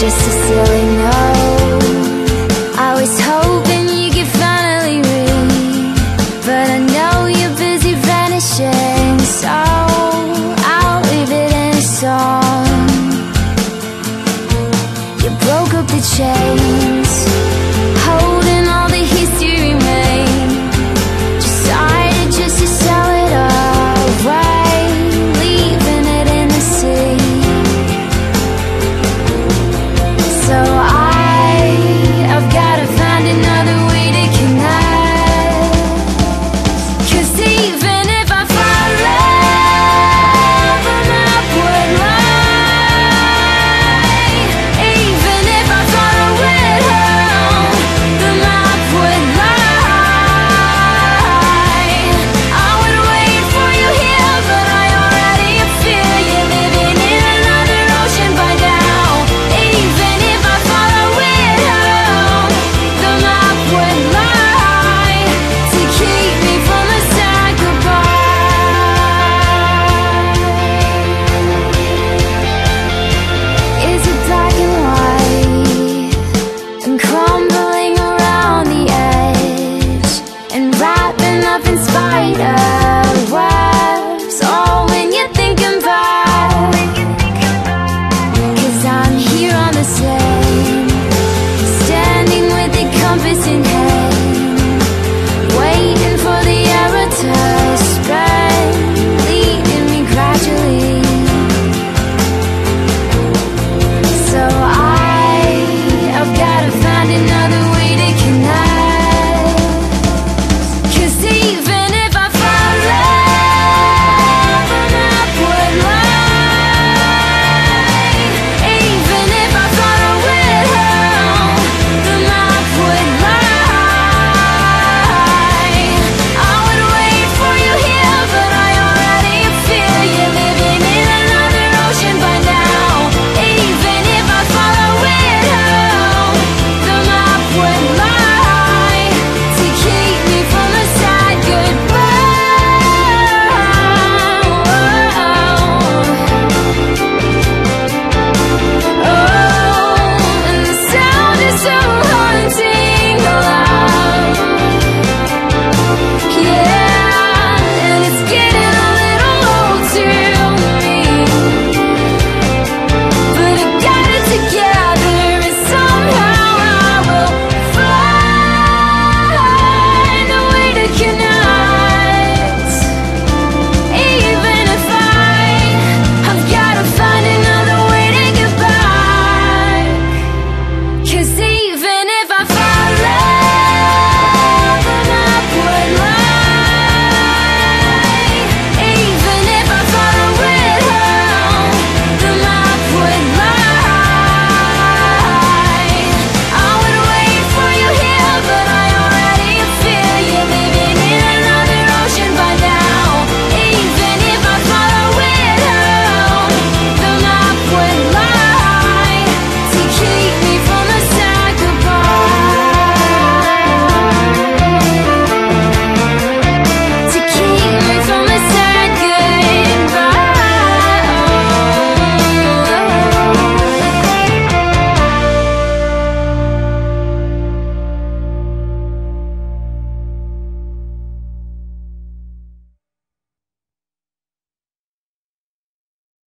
just a silly no. I was hoping you could finally read But I know you're busy vanishing So I'll leave it in a song. You broke up the chains.